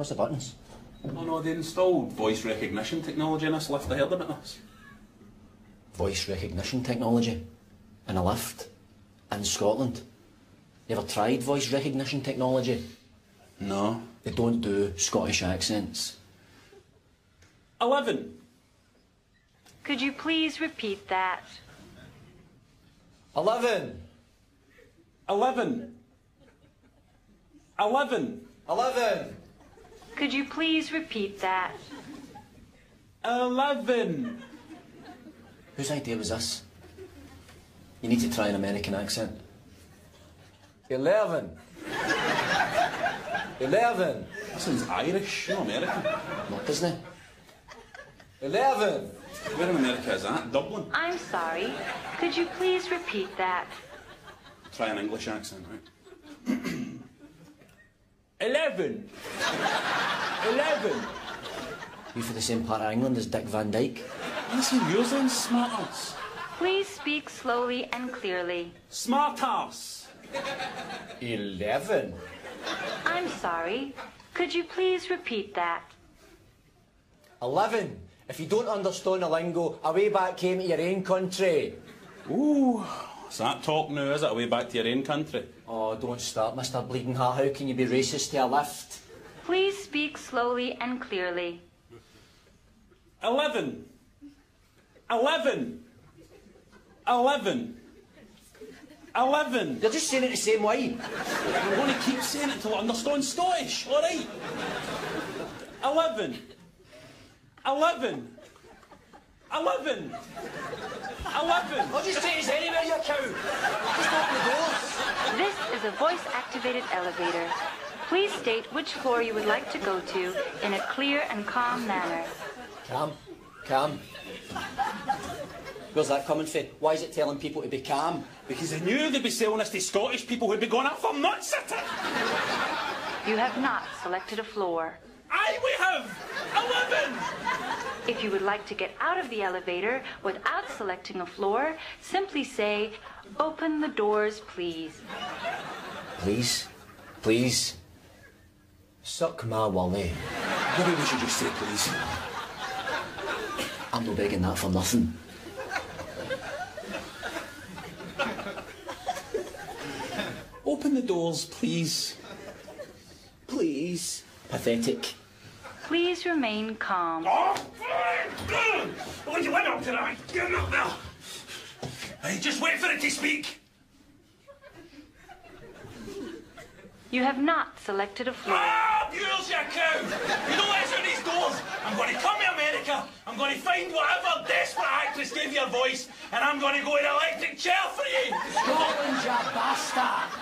What's the buttons? Oh no, they installed voice recognition technology in this lift. I heard about this. Voice recognition technology? In a lift? In Scotland? You ever tried voice recognition technology? No. They don't do Scottish accents. Eleven. Could you please repeat that? Eleven! Eleven. Eleven. Eleven! Could you please repeat that? Eleven. Whose idea was this? You need to try an American accent. Eleven! Eleven! That sounds Irish, no American. Not Disney. Eleven! Where in America is that? Dublin. I'm sorry. Could you please repeat that? Try an English accent, right? Eleven! Eleven! You for the same part of England as Dick Van Dyke? Listen, yours then, smart ass. Please speak slowly and clearly. Smart ass. Eleven? I'm sorry. Could you please repeat that? Eleven! If you don't understand the lingo, away back came to your own country. Ooh, is that talk now, is it? Away back to your own country. Oh, don't start, Mr. Bleeding Heart. How can you be racist to a lift? Please speak slowly and clearly. Eleven. Eleven. Eleven. Eleven. You're just saying it the same way. I'm going to keep saying it until I understand Scottish, alright? Eleven. Eleven. Eleven. Eleven. I'll just take us anywhere, you cow. Just open the doors. This is a voice-activated elevator. Please state which floor you would like to go to in a clear and calm manner. Calm. Calm. Where's that coming from? Why is it telling people to be calm? Because I knew they'd be selling this to Scottish people who'd be going up for nut city. You have not selected a floor. Aye, we have. Eleven. If you would like to get out of the elevator without selecting a floor, simply say, Open the doors, please. Please. Please. Suck my wally. Maybe we should just say please. I'm not begging that for nothing. Open the doors, please. Please. Pathetic. Please remain calm. Oh, what do you went up tonight? Get up there. Hey, just wait for it to speak. You have not selected a floor. Ah, mules, you cow! You don't let us out these doors. I'm going to come to America. I'm going to find whatever desperate actress gave you a voice, and I'm going to go in an electric chair for you. Scotland, you bastard!